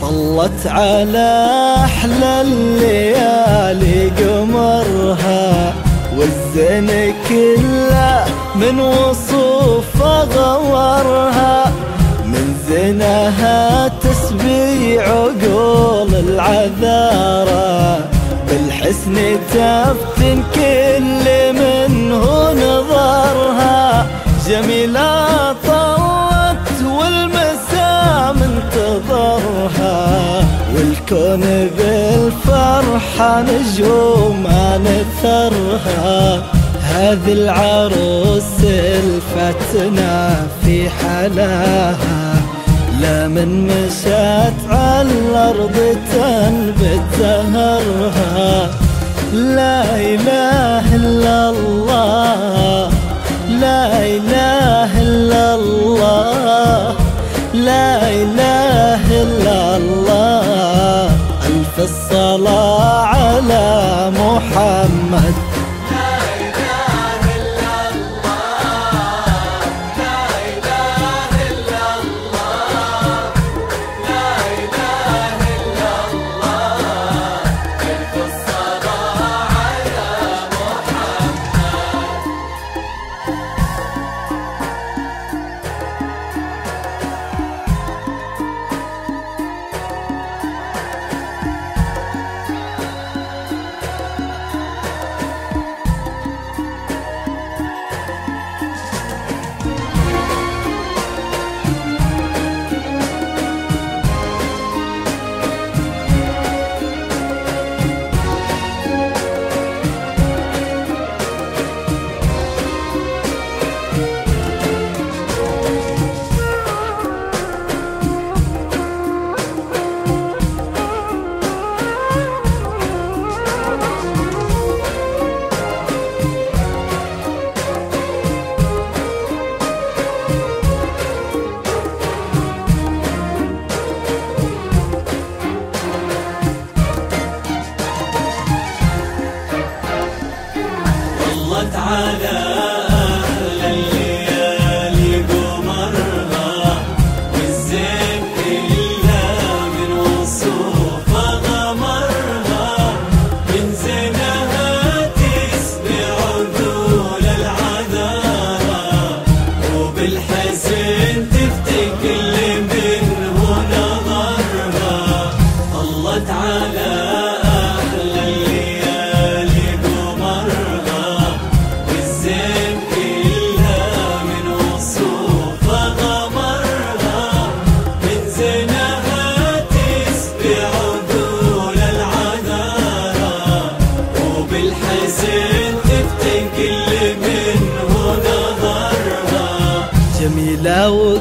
طلت على أحلى الليالي قمرها والزين كله من وصوف غورها من زينها تسبي عقول العذارى. بالحسن تفتن كل منه نظرها. جميلة والكون بالفرحة نجوم نثرها هذه العروس الفتنة في حلاها. لا من مشت على الأرض تنبت زهرها لا إله إلا الله. لا إله إلا الله. لا إله على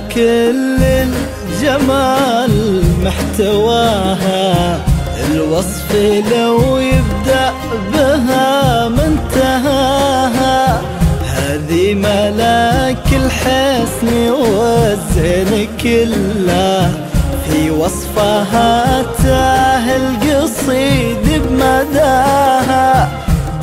وكل الجمال محتواها. الوصف لو يبدأ بها منتهاها هذه ملاك الحسن والزين كله في وصفها تاه القصيد بمداها.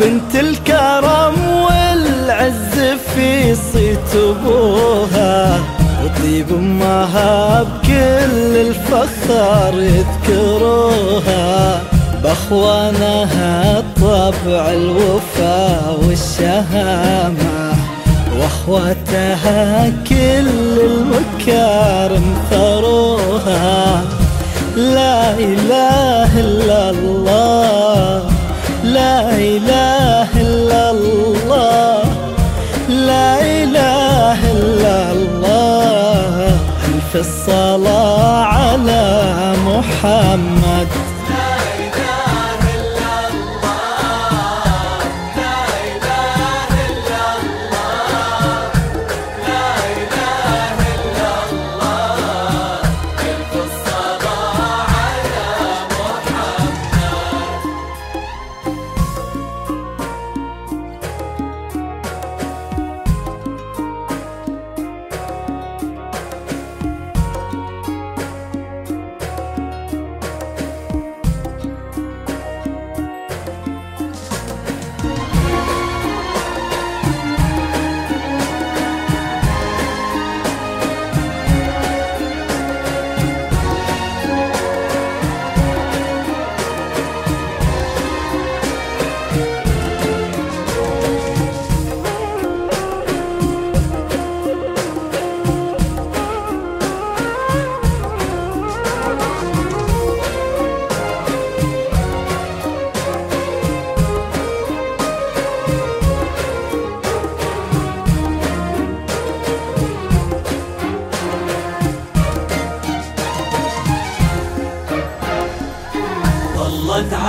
بنت الكرم والعز في صيت أبوها. وطيب امها بكل الفخر يذكروها. بأخوانها طبع الوفا والشهامة. وأخواتها كل المكارم ثروها. لا إله إلا الله.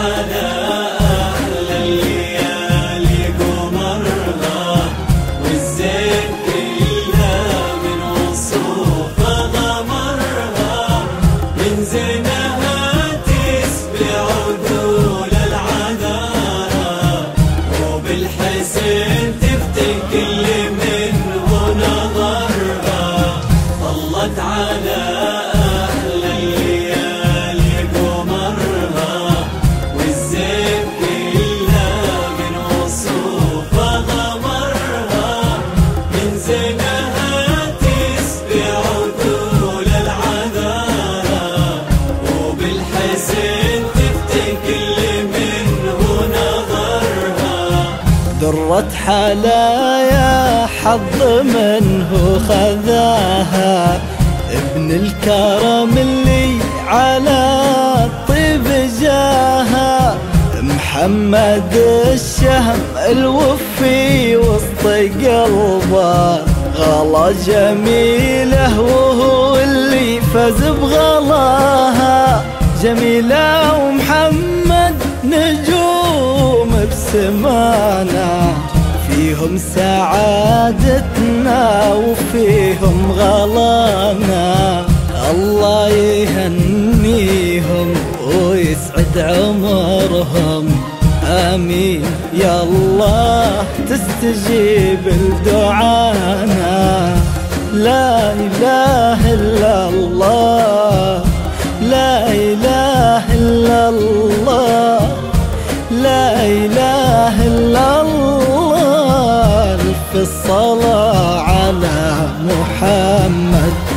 ظلت درت حلايا حظ منه خذاها. ابن الكرم اللي على طيب جاها. محمد الشهم الوفي وسط قلبه. غلا جميله وهو اللي فاز بغلاها. جميلة ومحمد نجوم بسمانا فيهم سعادتنا وفيهم غلانا. الله يهنيهم ويسعد عمرهم. آمين. يا الله تستجيب لدعانا. لا إله إلا الله. الصلاة على محمد.